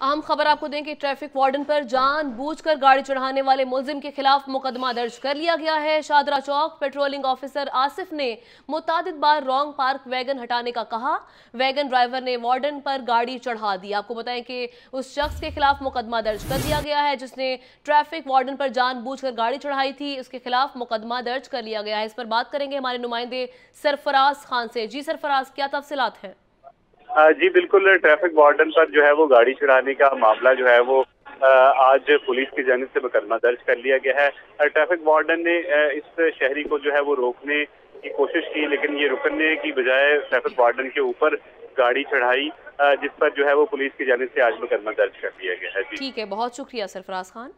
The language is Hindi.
अहम खबर आपको दें कि ट्रैफ़िक वार्डन पर जानबूझकर गाड़ी चढ़ाने वाले मुलजिम के खिलाफ मुकदमा दर्ज कर लिया गया है। शादरा चौक पेट्रोलिंग ऑफिसर आसिफ ने मुताद बार रॉन्ग पार्क वैगन हटाने का कहा। वैगन ड्राइवर ने वार्डन पर गाड़ी चढ़ा दी। आपको बताएँ कि उस शख्स के खिलाफ मुकदमा दर्ज कर दिया गया है, जिसने ट्रैफ़िक वार्डन पर जानबूझकर गाड़ी चढ़ाई थी। उसके खिलाफ मुकदमा दर्ज कर लिया गया है। इस पर बात करेंगे हमारे नुमाइंदे सरफराज खान से। जी सरफराज, क्या तफसीत है? जी, बिल्कुल, ट्रैफ़िक वार्डन पर जो है वो गाड़ी चढ़ाने का मामला जो है वो आज पुलिस की जानब से मुकदमा दर्ज कर लिया गया है। ट्रैफ़िक वार्डन ने इस शहरी को जो है वो रोकने की कोशिश की, लेकिन ये रुकने की बजाय ट्रैफ़िक वार्डन के ऊपर गाड़ी चढ़ाई जिस पर जो है वो पुलिस की जानब से आज मुकदमा दर्ज कर दिया गया है। ठीक है, बहुत शुक्रिया सरफराज खान।